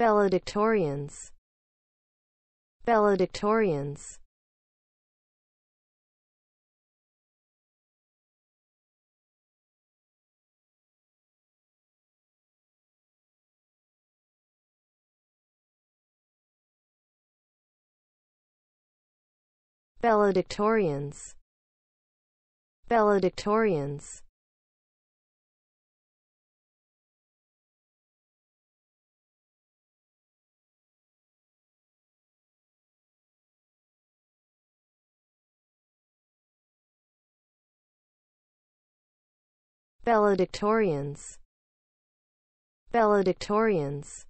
valedictorians. Valedictorians. Valedictorians. Valedictorians valedictorians. Valedictorians